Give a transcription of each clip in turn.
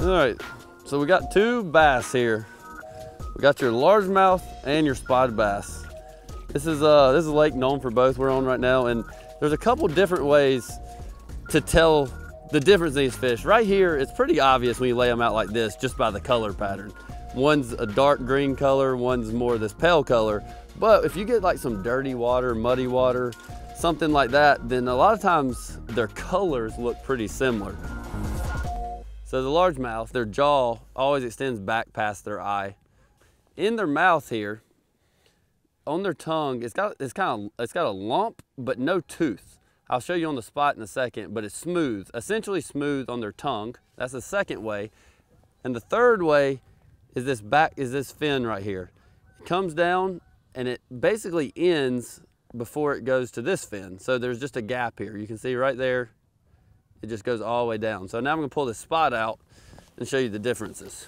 All right, so we got two bass here. We got your largemouth and your spotted bass. This is, uh, this is a lake known for both we're on right now, and there's a couple different ways to tell the difference in these fish. Right here, it's pretty obvious when you lay them out like this, just by the color pattern. One's a dark green color, one's more this pale color. But if you get like some dirty water, muddy water, something like that, then a lot of times their colors look pretty similar. So the largemouth, their jaw always extends back past their eye. In their mouth here, on their tongue, it's got it's kind of it's got a lump but no tooth. I'll show you on the spot in a second, but it's smooth, essentially smooth on their tongue. That's the second way. And the third way is this back is this fin right here. It comes down and it basically ends before it goes to this fin. So there's just a gap here. You can see right there, it just goes all the way down. So now I'm gonna pull this spot out and show you the differences.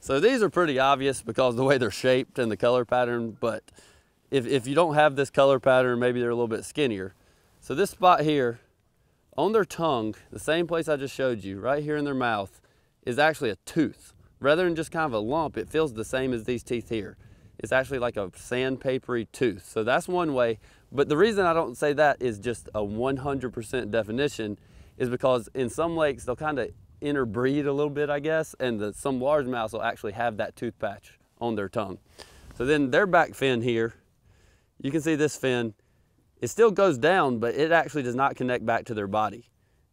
So these are pretty obvious because the way they're shaped and the color pattern, but if, if you don't have this color pattern, maybe they're a little bit skinnier. So this spot here, on their tongue, the same place I just showed you, right here in their mouth, is actually a tooth. Rather than just kind of a lump, it feels the same as these teeth here. It's actually like a sandpapery tooth. So that's one way. But the reason I don't say that is just a 100% definition is because in some lakes, they'll kind of interbreed a little bit, I guess, and the, some largemouths will actually have that tooth patch on their tongue. So then their back fin here, you can see this fin, it still goes down, but it actually does not connect back to their body.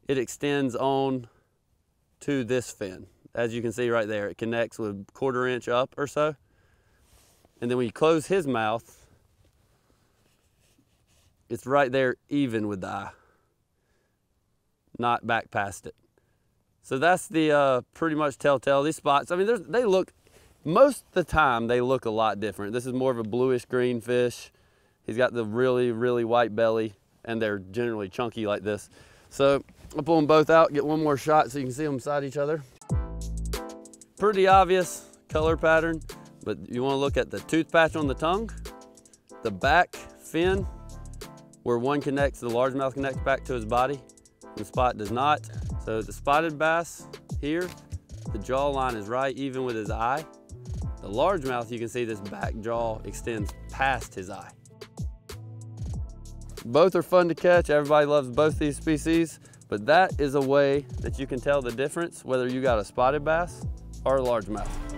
It extends on to this fin. As you can see right there, it connects with quarter inch up or so. And then when you close his mouth, it's right there even with the eye, not back past it. So that's the uh, pretty much telltale. These spots, I mean, they look, most of the time they look a lot different. This is more of a bluish green fish. He's got the really, really white belly and they're generally chunky like this. So I'll pull them both out, get one more shot so you can see them beside each other. Pretty obvious color pattern, but you wanna look at the tooth patch on the tongue, the back fin, where one connects, the largemouth connects back to his body, the spot does not. So the spotted bass here, the jawline is right even with his eye. The largemouth, you can see this back jaw extends past his eye. Both are fun to catch. Everybody loves both these species, but that is a way that you can tell the difference whether you got a spotted bass or a largemouth.